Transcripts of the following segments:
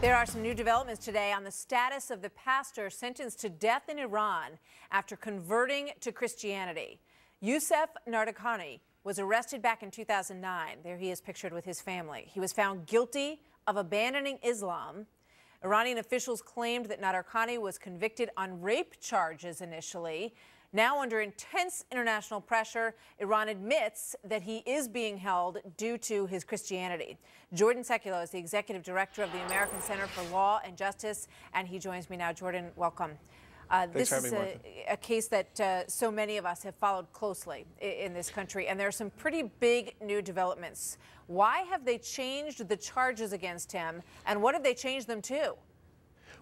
There are some new developments today on the status of the pastor sentenced to death in Iran after converting to Christianity. Youcef Nadarkhani was arrested back in 2009. There he is pictured with his family. He was found guilty of abandoning Islam. Iranian officials claimed that Nadarkhani was convicted on rape charges initially. Now, under intense international pressure, Iran admits that he is being held due to his Christianity. Jordan Sekulow is the executive director of the American Center for Law and Justice, and he joins me now. Jordan, welcome. Uh, this is a, a, case that uh, so many of us have followed closely in, in this country, and there are some pretty big new developments. Why have they changed the charges against him, and what have they changed them to?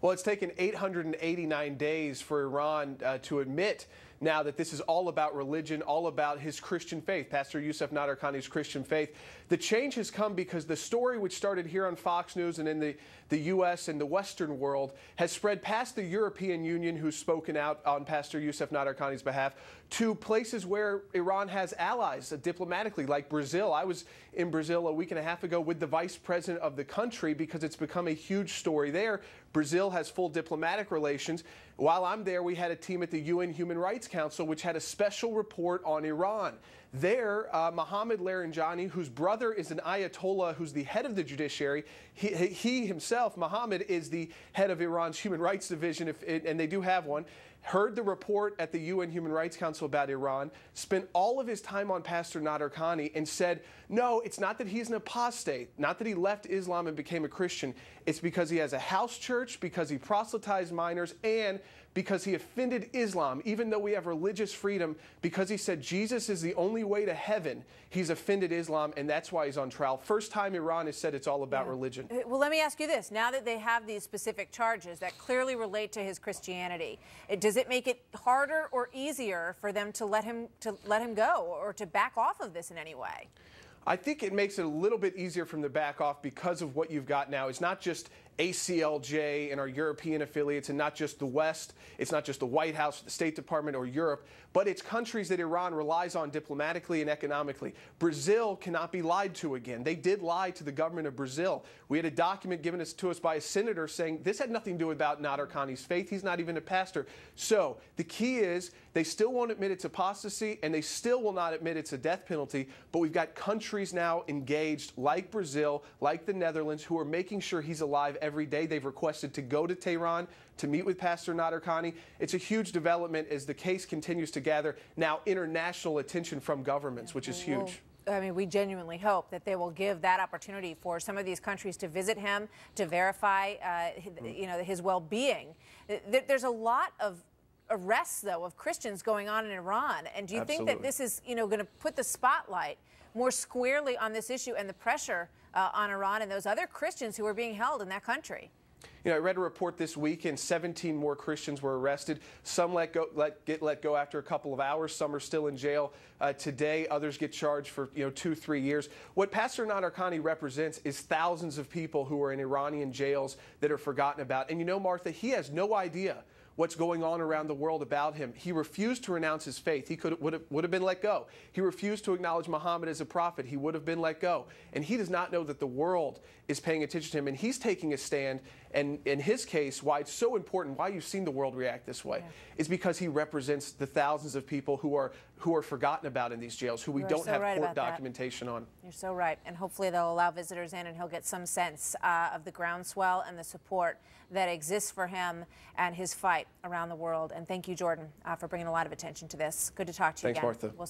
Well, it's taken 889 days for Iran uh, to admit now that this is all about religion, all about his Christian faith, Pastor Youcef Nadarkhani's Christian faith. The change has come because the story which started here on Fox News and in the, the U.S. and the Western world has spread past the European Union, who's spoken out on Pastor Youcef Nadarkhani's behalf, to places where Iran has allies diplomatically, like Brazil. I was in Brazil a week and a half ago with the vice president of the country because it's become a huge story there. Brazil has full diplomatic relations. While I'm there, we had a team at the UN Human Rights Council which had a special report on Iran. There, uh, Mohammad Larijani, whose brother is an Ayatollah who's the head of the judiciary, he, he himself, Mohammed, is the head of Iran's Human Rights Division, if, and they do have one heard the report at the UN Human Rights Council about Iran, spent all of his time on Pastor Nadarkhani, and said, no, it's not that he's an apostate, not that he left Islam and became a Christian. It's because he has a house church, because he proselytized minors, and because he offended Islam, even though we have religious freedom, because he said Jesus is the only way to heaven, he's offended Islam, and that's why he's on trial. First time Iran has said it's all about yeah. religion. Uh, well, let me ask you this. Now that they have these specific charges that clearly relate to his Christianity, does it make it harder or easier for them to let him to let him go or to back off of this in any way? I think it makes it a little bit easier from the back off because of what you've got now. It's not just ACLJ and our European affiliates, and not just the West. It's not just the White House, the State Department, or Europe, but it's countries that Iran relies on diplomatically and economically. Brazil cannot be lied to again. They did lie to the government of Brazil. We had a document given to us by a senator saying this had nothing to do about Nadarkhani's faith. He's not even a pastor. So the key is they still won't admit it's apostasy, and they still will not admit it's a death penalty. But we've got countries now engaged, like Brazil, like the Netherlands, who are making sure he's alive every day. They've requested to go to Tehran to meet with Pastor Nadarkhani. It's a huge development as the case continues to gather now international attention from governments, which is huge. I mean, we genuinely hope that they will give that opportunity for some of these countries to visit him, to verify, uh, you know, his well-being. There's a lot of arrests, though, of Christians going on in Iran. And do you Absolutely. think that this is, you know, going to put the spotlight more squarely on this issue and the pressure uh, on Iran and those other Christians who are being held in that country? You know, I read a report this week, and 17 more Christians were arrested. Some let go, let get let go after a couple of hours. Some are still in jail uh, today. Others get charged for you know two, three years. What Pastor Nadarkhani represents is thousands of people who are in Iranian jails that are forgotten about. And you know, Martha, he has no idea what's going on around the world about him. He refused to renounce his faith. He could would have, would have been let go. He refused to acknowledge Muhammad as a prophet. He would have been let go. And he does not know that the world is paying attention to him. And he's taking a stand. And in his case, why it's so important, why you've seen the world react this way, yeah. is because he represents the thousands of people who are who are forgotten about in these jails, who we don't so have right court documentation that. on. You're so right. And hopefully they'll allow visitors in and he'll get some sense uh, of the groundswell and the support that exists for him and his fight around the world. And thank you, Jordan, uh, for bringing a lot of attention to this. Good to talk to you Thanks, again. Martha. We'll